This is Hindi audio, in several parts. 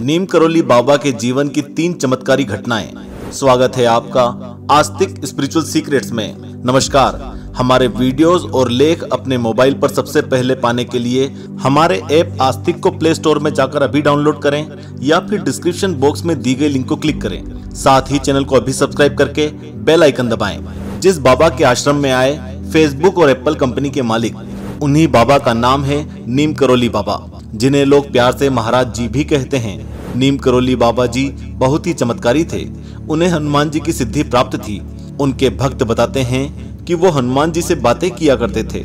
नीम करोली बाबा के जीवन की तीन चमत्कारी घटनाएँ। स्वागत है आपका आस्तिक स्पिरिचुअल सीक्रेट्स में। नमस्कार, हमारे वीडियोस और लेख अपने मोबाइल पर सबसे पहले पाने के लिए हमारे ऐप आस्तिक को प्ले स्टोर में जाकर अभी डाउनलोड करें या फिर डिस्क्रिप्शन बॉक्स में दी गई लिंक को क्लिक करें। साथ ही चैनल को अभी सब्सक्राइब करके बेल आइकन दबाएँ। जिस बाबा के आश्रम में आए फेसबुक और एप्पल कंपनी के मालिक, उन्हीं बाबा का नाम है नीम करोली बाबा, जिन्हें लोग प्यार से महाराज जी भी कहते हैं। नीम करोली बाबा जी बहुत ही चमत्कारी थे। उन्हें हनुमान जी की सिद्धि प्राप्त थी। उनके भक्त बताते हैं कि वो हनुमान जी से बातें किया करते थे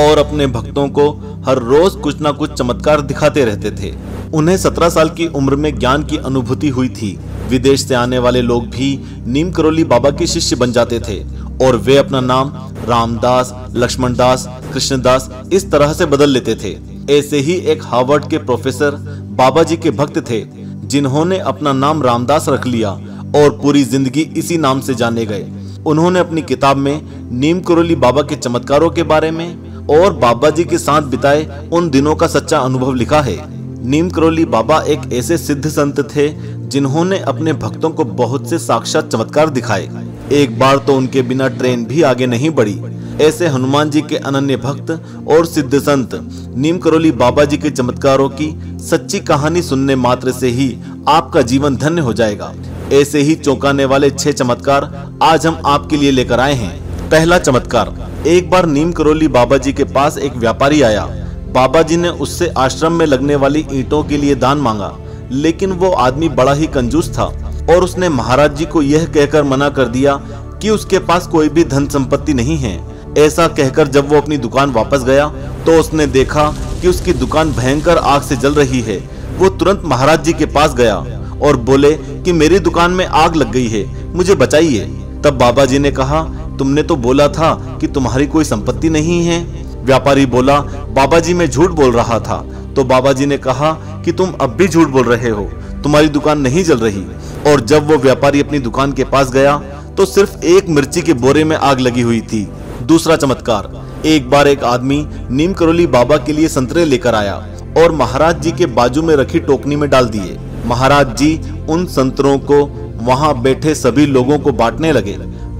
और अपने भक्तों को हर रोज कुछ ना कुछ चमत्कार दिखाते रहते थे। उन्हें सत्रह साल की उम्र में ज्ञान की अनुभूति हुई थी। विदेश से आने वाले लोग भी नीम करोली बाबा के शिष्य बन जाते थे और वे अपना नाम रामदास, लक्ष्मणदास, कृष्णदास इस तरह से बदल लेते थे। ऐसे ही एक हार्वर्ड के प्रोफेसर बाबा जी के भक्त थे। जिन्होंने अपना नाम रामदास रख लिया और पूरी ज़िंदगी इसी नाम से जाने गए। उन्होंने अपनी किताब में नीम करोली बाबा के चमत्कारों के बारे में और बाबा जी के साथ बिताए उन दिनों का सच्चा अनुभव लिखा है। नीम करोली बाबा एक ऐसे सिद्ध संत थे जिन्होंने अपने भक्तों को बहुत से साक्षात चमत्कार दिखाए। एक बार तो उनके बिना ट्रेन भी आगे नहीं बढ़ी। ऐसे हनुमान जी के अनन्य भक्त और सिद्ध संत नीम करोली बाबा जी के चमत्कारों की सच्ची कहानी सुनने मात्र से ही आपका जीवन धन्य हो जाएगा। ऐसे ही चौंकाने वाले छह चमत्कार आज हम आपके लिए लेकर आए हैं। पहला चमत्कार, एक बार नीम करोली बाबा जी के पास एक व्यापारी आया। बाबा जी ने उससे आश्रम में लगने वाली ईंटों के लिए दान मांगा, लेकिन वो आदमी बड़ा ही कंजूस था और उसने महाराज जी को यह कहकर मना कर दिया कि उसके पास कोई भी धन संपत्ति नहीं है। ऐसा कहकर जब वो अपनी दुकान वापस गया तो उसने देखा कि उसकी दुकान भयंकर आग से जल रही है। वो तुरंत महाराज जी के पास गया और बोले कि मेरी दुकान में आग लग गई है, मुझे बचाइए। तब बाबा जी ने कहा, तुमने तो बोला था कि तुम्हारी कोई संपत्ति नहीं है। व्यापारी बोला, बाबा जी मैं झूठ बोल रहा था। तो बाबा जी ने कहा कि तुम अब भी झूठ बोल रहे हो, तुम्हारी दुकान नहीं जल रही। और जब वो व्यापारी अपनी दुकान के पास गया तो सिर्फ़ एक मिर्ची के बोरे में आग लगी हुई थी। दूसरा चमत्कार, एक बार एक आदमी नीम करोली बाबा के लिए संतरे लेकर आया। और महाराज जी के बाजू में रखी टोकनी में डाल दिए। महाराज जी उन संतरों को वहाँ बैठे सभी लोगों को बांटने लगे।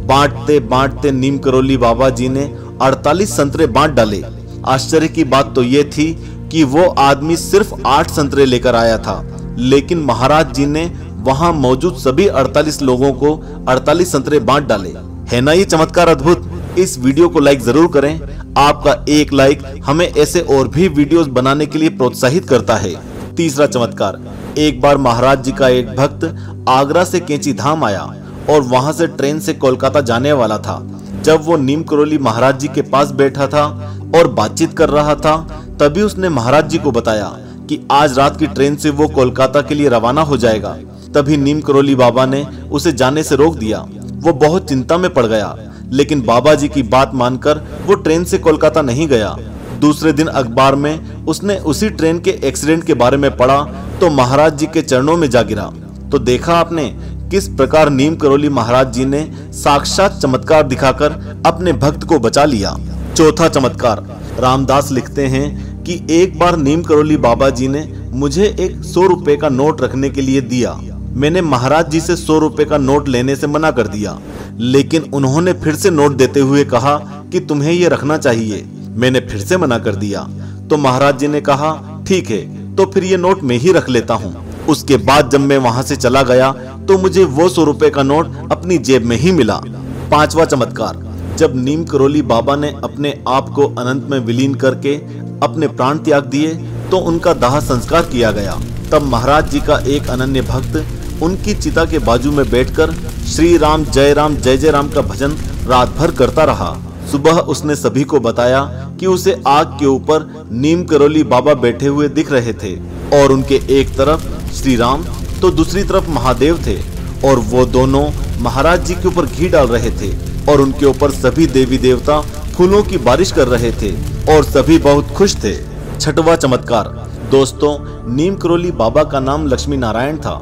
बांटते बांटते नीम करोली बाबा जी ने 48 संतरे बांट डाले। आश्चर्य की बात तो ये थी कि वो आदमी सिर्फ़ आठ संतरे लेकर आया था। लेकिन महाराज जी ने वहाँ मौजूद सभी 48 लोगों को 48 संतरे बांट डाले। है ना ये चमत्कार अद्भुत? इस वीडियो को लाइक ज़रूर करें। आपका एक लाइक हमें ऐसे और भी वीडियोस बनाने के लिए प्रोत्साहित करता है। तीसरा चमत्कार, एक बार महाराज जी का एक भक्त आगरा से केंची धाम आया और वहाँ से ट्रेन से कोलकाता जाने वाला था। जब वो नीम करोली महाराज जी के पास बैठा था और बातचीत कर रहा था, तभी उसने महाराज जी को बताया कि आज रात की ट्रेन से वो कोलकाता के लिए रवाना हो जाएगा। तभी नीम करोली बाबा ने उसे जाने से रोक दिया। वो बहुत चिंता में पड़ गया। लेकिन बाबा जी की बात मानकर वो ट्रेन से कोलकाता नहीं गया। दूसरे दिन अखबार में उसने उसी ट्रेन के एक्सीडेंट के बारे में पढ़ा तो महाराज जी के चरणों में जा गिरा। तो देखा आपने किस प्रकार नीम करोली महाराज जी ने साक्षात चमत्कार दिखाकर अपने भक्त को बचा लिया। चौथा चमत्कार, रामदास लिखते हैं कि एक बार नीम करोली बाबा जी ने मुझे एक सौ रुपए का नोट रखने के लिए दिया। मैंने महाराज जी से सौ रुपए का नोट लेने से मना कर दिया। लेकिन उन्होंने फिर से नोट देते हुए कहा कि तुम्हें ये रखना चाहिए। मैंने फिर से मना कर दिया। तो महाराज जी ने कहा, ठीक है तो फिर ये नोट मैं ही रख लेता हूँ। उसके बाद जब मैं वहाँ से चला गया तो मुझे वो सौ रुपए का नोट अपनी जेब में ही मिला। पांचवा चमत्कार, जब नीम करोली बाबा ने अपने आप को अनंत में विलीन करके अपने प्राण त्याग दिए तो उनका दाह संस्कार किया गया। तब महाराज जी का एक अनन्य भक्त उनकी चिता के बाजू में बैठकर श्री राम, जय राम, जय जय राम का भजन रात भर करता रहा। सुबह उसने सभी को बताया कि उसे आग के ऊपर नीम करोली बाबा बैठे हुए दिख रहे थे और उनके एक तरफ़ श्री राम तो दूसरी तरफ़ महादेव थे और वो दोनों महाराज जी के ऊपर घी डाल रहे थे और उनके ऊपर सभी देवी देवता फूलों की बारिश कर रहे थे और सभी बहुत खुश थे। छठवा चमत्कार। दोस्तों, नीम करोली बाबा का नाम लक्ष्मी नारायण था।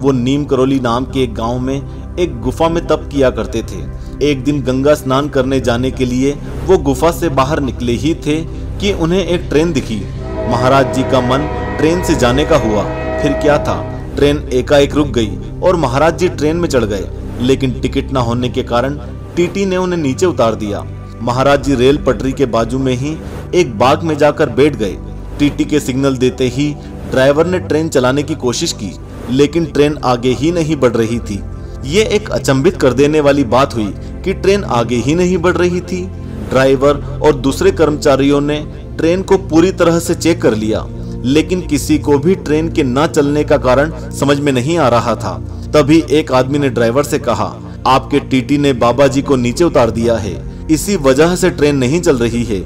वो नीम करोली नाम के एक गाँव में एक गुफा में तप किया करते थे। एक दिन गंगा स्नान करने जाने के लिए वो गुफा से बाहर निकले ही थे कि उन्हें एक ट्रेन दिखी। महाराज जी का मन ट्रेन से जाने का हुआ। फिर क्या था? ट्रेन एकाएक रुक गई और महाराज जी ट्रेन में चढ़ गए। लेकिन टिकट न होने के कारण टीटी ने उन्हें नीचे उतार दिया। महाराज जी रेल पटरी के बाजू में ही एक बाग में जाकर बैठ गए। टीटी के सिग्नल देते ही ड्राइवर ने ट्रेन चलाने की कोशिश की। लेकिन ट्रेन आगे ही नहीं बढ़ रही थी। ये एक अचंभित कर देने वाली बात हुई कि ट्रेन आगे ही नहीं बढ़ रही थी। ड्राइवर और दूसरे कर्मचारियों ने ट्रेन को पूरी तरह से चेक कर लिया, लेकिन किसी को भी ट्रेन के न चलने का कारण समझ में नहीं आ रहा था। तभी एक आदमी ने ड्राइवर से कहा, आपके टीटी ने बाबा जी को नीचे उतार दिया है। इसी वजह से ट्रेन नहीं चल रही है।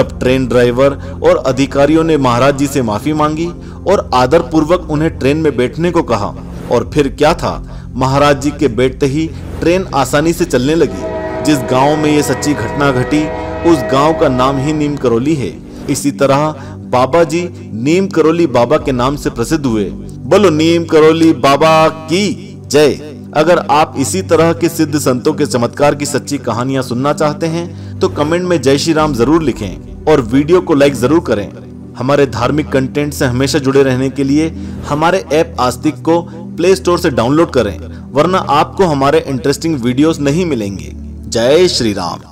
तब ट्रेन ड्राइवर और अधिकारियों ने महाराज जी से माफ़ी मांगी और आदर पूर्वक उन्हें ट्रेन में बैठने को कहा। और फिर क्या था? महाराज जी के बैठते ही ट्रेन आसानी से चलने लगी। जिस गाँव में ये सच्ची घटना घटी, उस गाँव का नाम ही नीम करोली है। इसी तरह बाबा जी नीम करोली बाबा के नाम से प्रसिद्ध हुए। बोलो नीम करोली बाबा की जय। अगर आप इसी तरह के सिद्ध संतों के चमत्कार की सच्ची कहानियाँ सुनना चाहते हैं तो कमेंट में जय श्री राम ज़रूर लिखें। और वीडियो को लाइक ज़रूर करें। हमारे धार्मिक कंटेंट से हमेशा जुड़े रहने के लिए हमारे ऐप आस्तिक को प्ले स्टोर से डाउनलोड करें, वरना आपको हमारे इंटरेस्टिंग वीडियोस नहीं मिलेंगे। जय श्री राम।